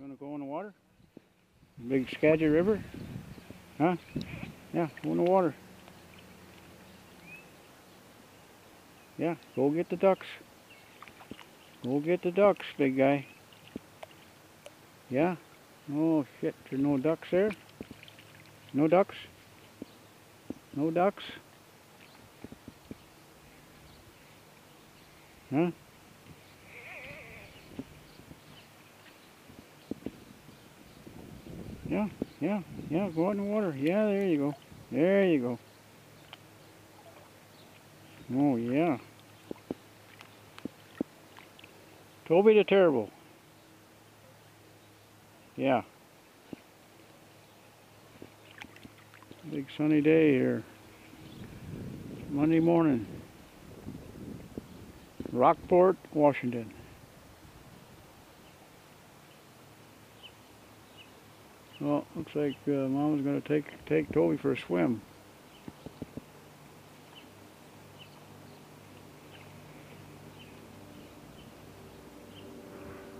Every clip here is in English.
Gonna go in the water? Big Skagit River? Huh? Yeah, go in the water. Yeah, go get the ducks. Go get the ducks, big guy. Yeah? Oh shit, there's no ducks there? No ducks? No ducks? Huh? Yeah, yeah, go out in the water. Yeah, there you go. There you go. Oh, yeah. Toby the Terrible. Yeah. Big sunny day here. Monday morning. Rockport, Washington. Well, looks like uh, Mama's going to take take Toby for a swim.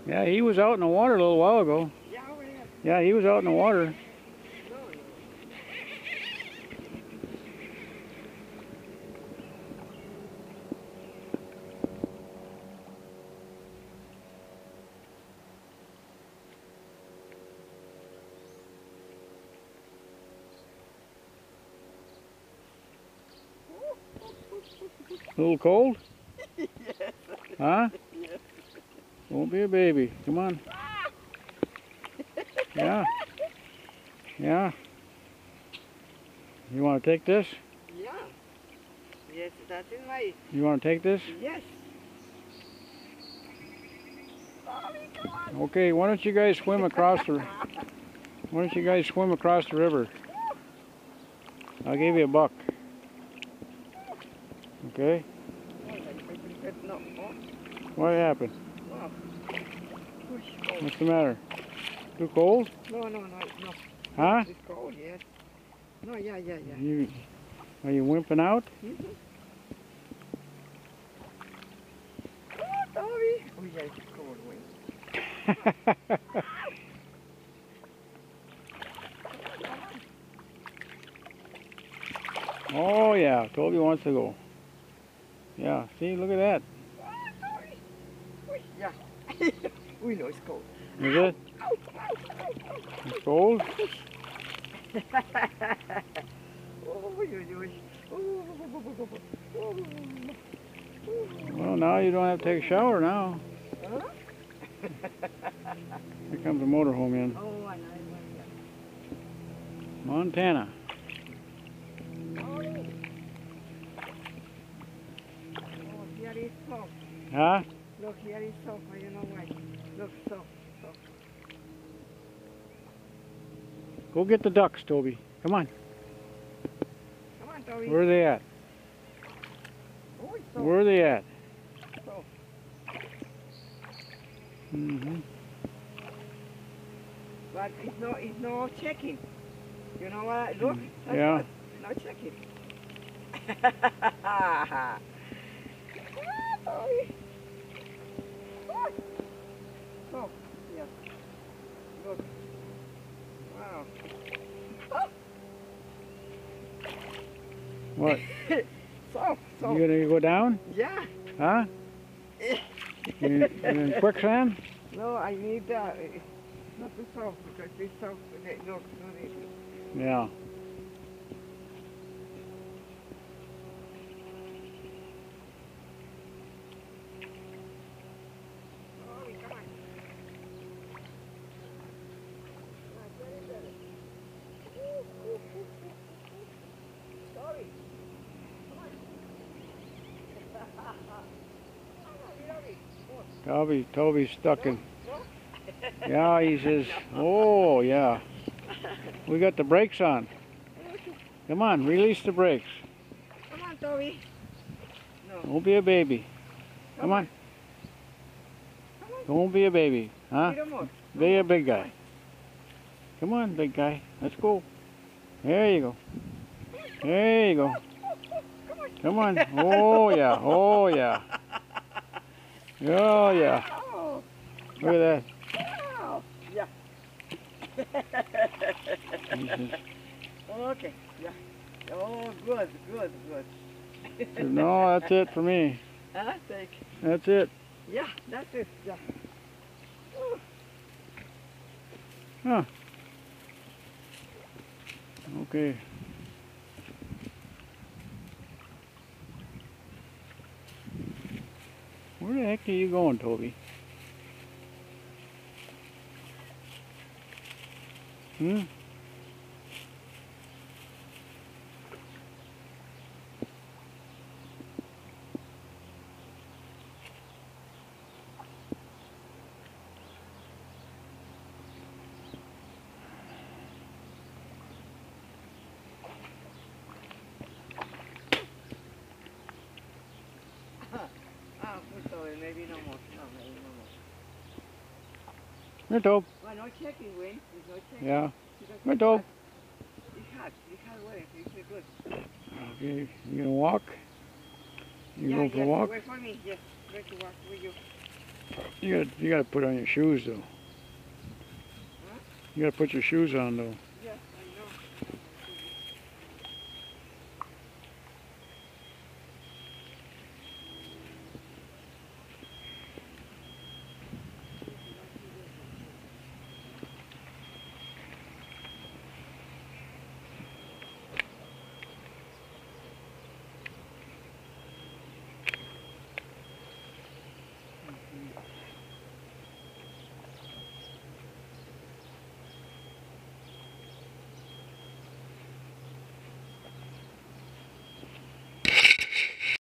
Yeah, he was out in the water a little while ago. Yeah, over there. Yeah, he was out in the water. A little cold? yes. Huh? Yes. Won't be a baby. Come on. Yeah. Yeah. You want to take this? Yeah. Yes, that's in my. You want to take this? Yes. Bobby, come on. Okay, why don't you guys swim across the why don't you guys swim across the river? I'll give you a buck. Okay? No, oh, What happened? oh. What's the matter? Too cold? No, no, no, no. Huh? It's cold, yes. No, yeah, yeah, yeah. You are you wimping out? Mhm. Oh, Tommy. Oh, yeah, it's cold. Wait. oh yeah, Toby wants to go. Yeah, see, look at that. Ah, yeah. we know it's cold. Is it? It's cold? Well, now you don't have to take a shower now. Huh? Here comes a motorhome in. Oh, I know. Montana. Soft. Huh? Look, here is soft. I don't know why. Look, soft, soft. Go get the ducks, Toby. Come on. Come on, Toby. Where are they at? Oh, it's soft. Where are they at? soft. hmm But it's no, it's no checking. You know what? Look. Yeah. No checking. Toby. Oh, soft. Yes. Look. Wow. What? Soft, soft. You gonna go down? Yeah. Huh? You, you in quicksand? No, I need uh, not the soft because this soft. Okay, look, no need. Yeah. Toby, Toby's stuck in. Yeah, he says, oh, yeah. We got the brakes on. Come on, release the brakes. Come on, Toby. No. Don't be a baby. Come on. Come on. Don't be a baby. Huh? Be a big guy. Come on, big guy. Let's go. There you go. There you go. Come on. Oh, yeah. Oh, yeah. Oh, yeah. Look at that. He okay, yeah. Oh, good, good, good. no, that's it for me. Huh? Thank That's it. Yeah, that's it, yeah. Huh. Okay. Where the heck are you going, Toby? Hmm? Maybe no more. No, maybe no more. Here, Tobe. Well, no checking, Wayne. There's no checking. Yeah. Because Here, it's Tobe. hot. It's hot. It's hot weather. It's uh, good. Okay. You gonna walk? You yeah, going for yes, a walk? Wait for me. Yes, going to walk with you. You gotta, you gotta put on your shoes though. Huh? You gotta put your shoes on though.